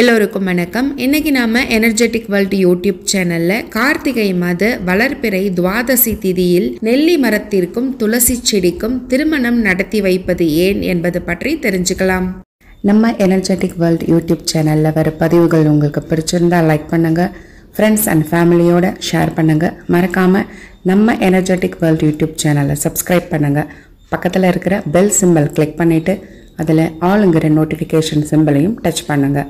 எல்லோருக்கும் வணக்கம். இன்றைக்கி நாம் எனர்ஜெட்டிக் வேர்ல்டு யூடியூப் சேனலில் கார்த்திகை மாத வளர்பிறை துவாதசி திதியில் நெல்லி மரத்திற்கும் துளசி செடிக்கும் திருமணம் நடத்தி வைப்பது ஏன் என்பது பற்றி தெரிஞ்சுக்கலாம். நம்ம எனர்ஜெட்டிக் வேர்ல்ட் யூடியூப் சேனலில் வர பதிவுகள் உங்களுக்கு பிடிச்சிருந்தா லைக் பண்ணுங்கள் ஃப்ரெண்ட்ஸ் அண்ட் ஃபேமிலியோட ஷேர் பண்ணுங்கள் மறக்காமல் நம்ம எனர்ஜெட்டிக் வேர்ல்ட் யூடியூப் சேனலை சப்ஸ்கிரைப் பண்ணுங்கள் பக்கத்தில் இருக்கிற பெல் சிம்பல் கிளிக் பண்ணிவிட்டு அதில் ஆளுங்கிற நோட்டிஃபிகேஷன் சிம்பிளையும் டச் பண்ணுங்கள்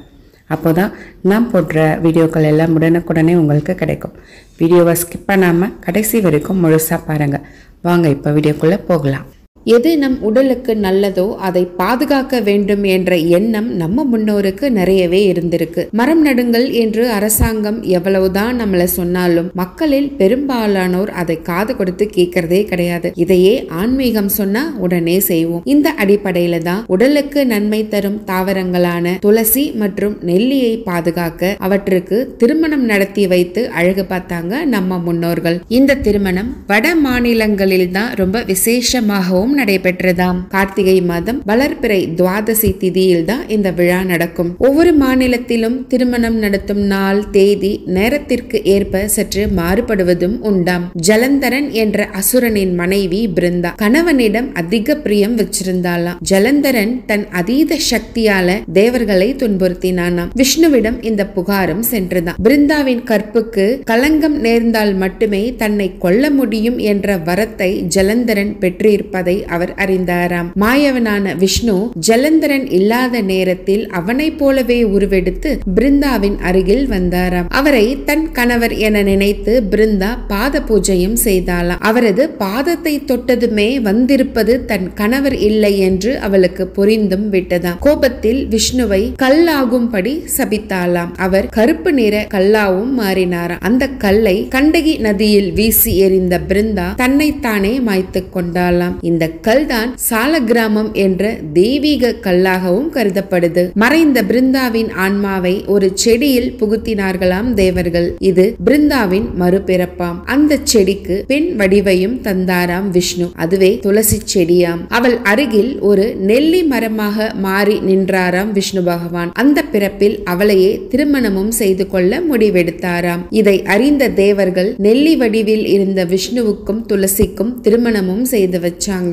அப்போ தான் நான் போடுற வீடியோக்கள் எல்லாம் உடனுக்குடனே உங்களுக்கு கிடைக்கும். வீடியோவை ஸ்கிப் பண்ணாமல் கடைசி வரைக்கும் முழுசாக பாருங்கள் வாங்க இப்போ வீடியோக்குள்ளே போகலாம். எது நம் உடலுக்கு நல்லதோ அதை பாதுகாக்க வேண்டும் என்ற எண்ணம் நம்ம முன்னோருக்கு நிறையவே இருந்திருக்கு. மரம் நடுங்கள் என்று அரசாங்கம் எவ்வளவுதான் நம்மளை சொன்னாலும் மக்களில் பெரும்பாலானோர் அதை காது கொடுத்து கேட்கறதே கிடையாது. இதையே ஆன்மீகம் சொன்னா உடனே செய்வோம். இந்த அடிப்படையில தான் உடலுக்கு நன்மை தரும் தாவரங்களான துளசி மற்றும் நெல்லியை பாதுகாக்க அவற்றுக்கு திருமணம் நடத்தி வைத்து அழகு பார்த்தாங்க நம்ம முன்னோர்கள். இந்த திருமணம் வட மாநிலங்களில் தான் ரொம்ப விசேஷமாகவும் நடைபெற்றதாம். கார்த்திகை மாதம் வளர்பிறை துவாதசி திதியில் தான் இந்த விழா நடக்கும். ஒவ்வொரு மாநிலத்திலும் திருமணம் நடத்தும் நாள் தேதி நேரத்திற்கு ஏற்ப சற்று மாறுபடுவதும் உண்டாம். ஜலந்தரன் என்ற அசுரனின் மனைவி பிருந்தா கணவனிடம் அதிக பிரியம் வச்சிருந்தாளாம். ஜலந்தரன் தன் அதீத சக்தியால தேவர்களை துன்புறுத்தினானாம். விஷ்ணுவிடம் இந்த புகாரும் சென்றதாம் பிருந்தாவின் கற்புக்கு கலங்கம் நேர்ந்தால் மட்டுமே தன்னை கொல்ல முடியும் என்ற வரத்தை ஜலந்தரன் பெற்றிருப்பதை அவர் அறிந்தாராம். மாயவனான விஷ்ணு ஜலந்தரன் இல்லாத நேரத்தில் அவனைப் போலவே உருவெடுத்து பிருந்தாவின் அருகில் வந்தாராம். அவரை தன் கணவர் என நினைத்து பிருந்தா பாத பூஜையும் செய்தாளாம். அவரது பாதத்தை தொட்டதுமே வந்திருப்பது தன் கணவர் இல்லை என்று அவளுக்கு புரிந்தும் விட்டதாம். கோபத்தில் விஷ்ணுவை கல்லாகும்படி சபித்தாளாம். அவர் கருப்பு நிற கல்லாவும் மாறினாராம். அந்த கல்லை கண்டகி நதியில் வீசி எறிந்த பிருந்தா தன்னைத்தானே மாய்த்து கொண்டாளாம். இந்த கல் தான் சால கிராமம் என்ற தெய்வீக கல்லாகவும் கருதப்படுது. மறைந்த பிருந்தாவின் ஆன்மாவை ஒரு செடியில் புகுத்தினார்களாம் தேவர்கள். இது பிருந்தாவின் மறுபிறப்பாம். அந்த செடிக்கு பெண் வடிவையும் தந்தாராம் விஷ்ணு. அதுவே துளசி செடியாம். அவள் அருகில் ஒரு நெல்லி மரமாக மாறி நின்றாராம் விஷ்ணு பகவான். அந்த பிறப்பில் அவளையே திருமணமும் செய்து கொள்ள முடிவெடுத்தாராம். இதை அறிந்த தேவர்கள் நெல்லி வடிவில் இருந்த விஷ்ணுவுக்கும் துளசிக்கும் திருமணமும் செய்து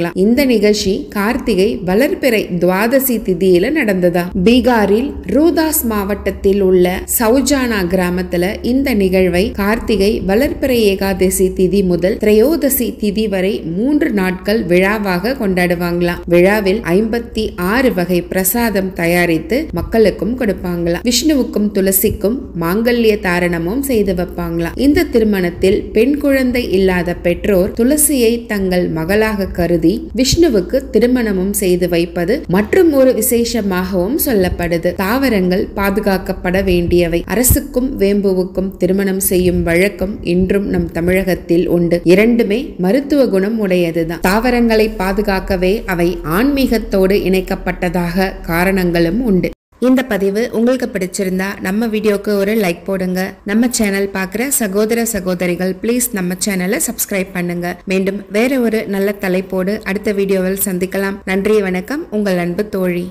வச்சாங்களாம் இந்த நிகழ்ச்சி கார்த்திகை வளர்பிறை துவாதசி திதியில நடந்ததா? பீகாரில் ரூதாஸ் மாவட்டத்தில் உள்ள சௌஜானா கிராமத்துல இந்த நிகழ்வை கார்த்திகை வளர்பிறை ஏகாதசி திதி முதல் திரையோதசி திதி வரை மூன்று நாட்கள் விழாவாக கொண்டாடுவாங்களாம். விழாவில் ஐம்பத்தி ஆறு வகை பிரசாதம் தயாரித்து மக்களுக்கும் கொடுப்பாங்களாம். விஷ்ணுவுக்கும் துளசிக்கும் மாங்கல்ய தாரணமும் செய்து வைப்பாங்களாம். இந்த திருமணத்தில் பெண் குழந்தை இல்லாத பெற்றோர் துளசியை தங்கள் மகளாக கருதி விஷ்ணுவுக்கு திருமணமும் செய்து வைப்பது மற்றும் ஒரு விசேஷமாகவும் சொல்லப்படுது. தாவரங்கள் பாதுகாக்கப்பட வேண்டியவை. அரசுக்கும் வேம்புவுக்கும் திருமணம் செய்யும் வழக்கம் இன்றும் நம் தமிழகத்தில் உண்டு. இரண்டுமே மருத்துவ குணம் உடையதுதான். தாவரங்களை பாதுகாக்கவே அவை ஆன்மீகத்தோடு இணைக்கப்பட்டதாக காரணங்களும் உண்டு. இந்த பதிவு உங்களுக்கு பிடிச்சிருந்தா நம்ம வீடியோக்கு ஒரு லைக் போடுங்க. நம்ம சேனல் பார்க்குற சகோதர சகோதரிகள் ப்ளீஸ் நம்ம சேனலை சப்ஸ்கிரைப் பண்ணுங்க. மீண்டும் வேற ஒரு நல்ல தலைப்போடு அடுத்த வீடியோவில் சந்திக்கலாம். நன்றி வணக்கம். உங்கள் அன்பு தோழி.